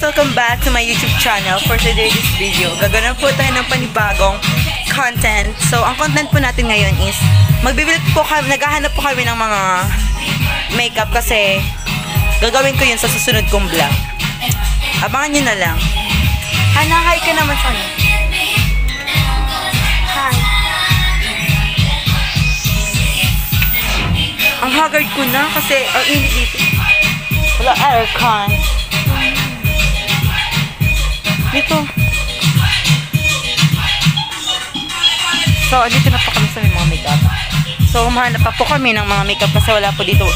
Welcome back to my YouTube channel for today's video. Gagawin po tayo ng panibagong content. So, ang content po natin ngayon is magbibili po kami, naghahanap po kami ng mga makeup kasi gagawin ko yun sa susunod kong vlog. Abangan nyo na lang. Hana, hi ka naman sa? Hi. Ang haggard ko na kasi ang init dito. Wala aircon. Dito. So, dito na po kami sa mga makeup. So, humahanap pa po kami ng mga makeup kasi wala po dito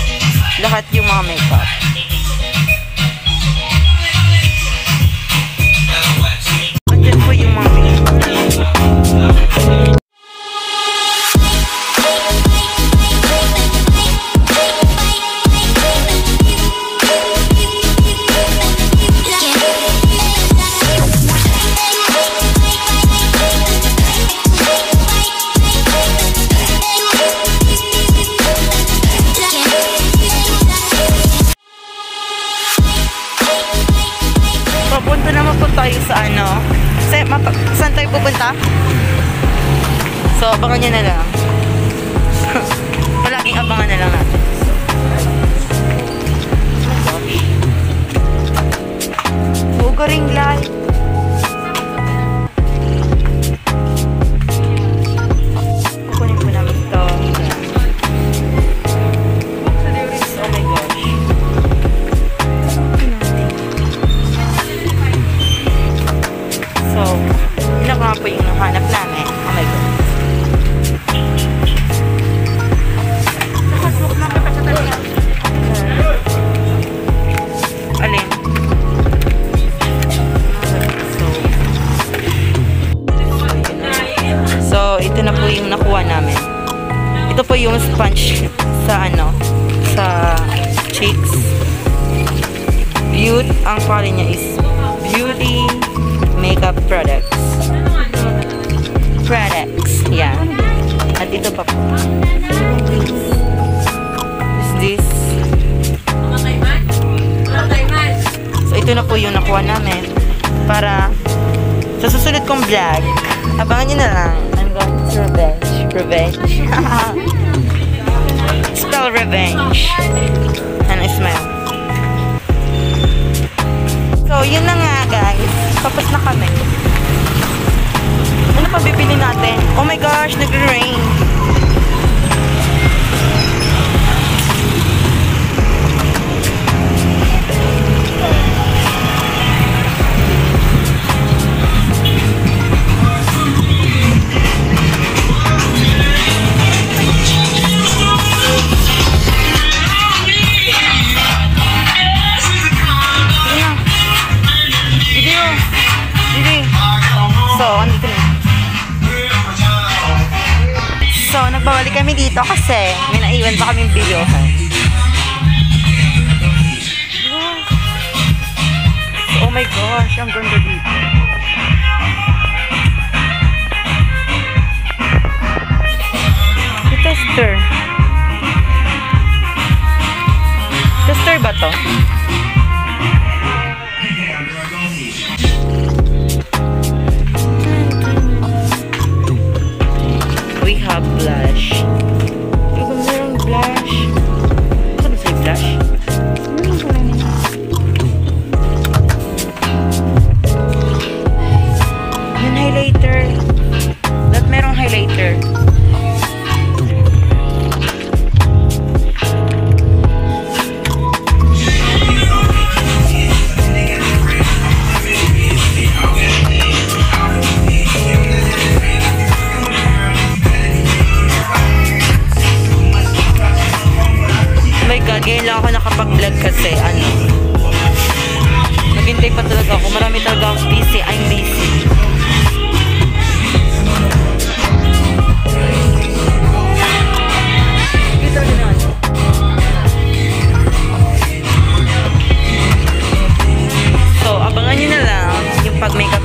lahat yung mga makeup. Pupunta? So, abangan nyo na lang. Palaging abangan na lang natin. Bugaring light. Sponge sa ano, sa cheeks. Beauty, ang pangalan niya is Beauty Makeup Products. Products, yeah. At ito pa po. Is this? So, ito na po yung nakuha namin para sa susunod kong vlog. Abangan nyo na lang. I'm going to revenge. Revenge. Spell revenge. And smile. So, yun na nga guys. Tapos na kami. Ano pa bibili natin? Oh my gosh, nag-rain. Dito kasi may naiwan pa kaming biyohan. Oh my gosh, ang ganda dito. Yung Tester. Tester ba to? Nakapag-vlog kasi ano. Naghintay pa talaga ako. Marami talaga akong busy. I'm busy. So, abangan nyo na lang yung pag-makeup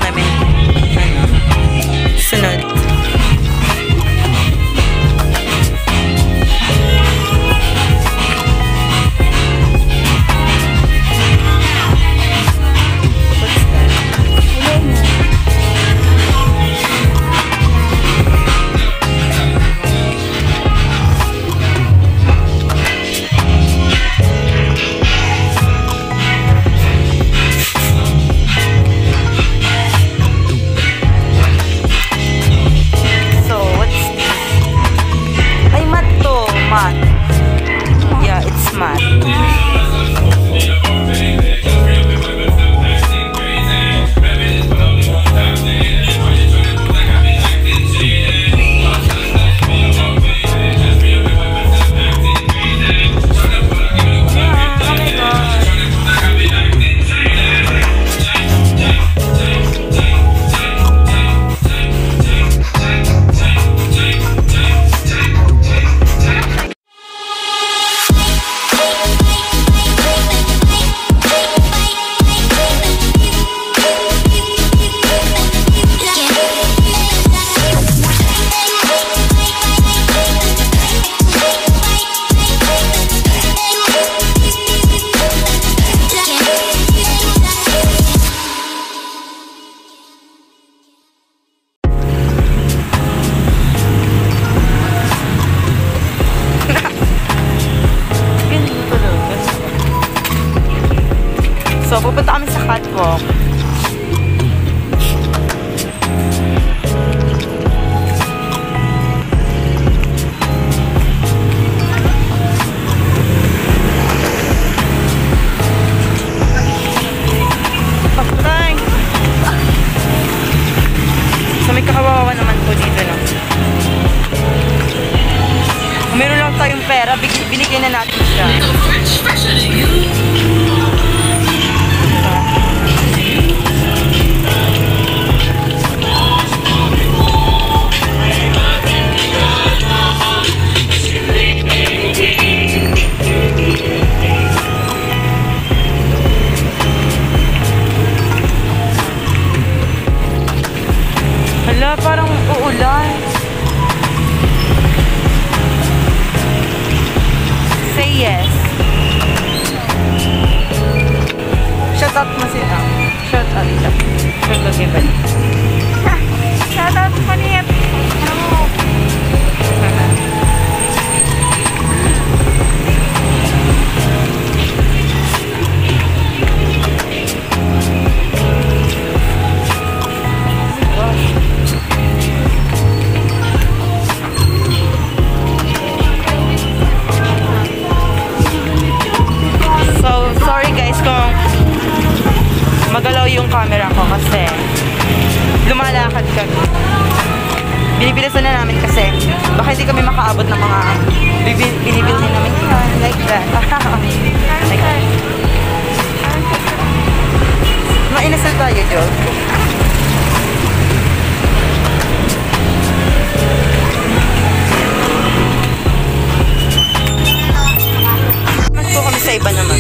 catwalk. Patay! So may kakawawa naman po dito, no? Meron lang tayong pera, binigyan na natin siya. Lumalakad kami. Binibilisan na namin kasi baka hindi kami makaabot ng mga binibilhin namin yan. Like that. like that. Mainasal tayo, Joe. Mas po kami sa iba naman.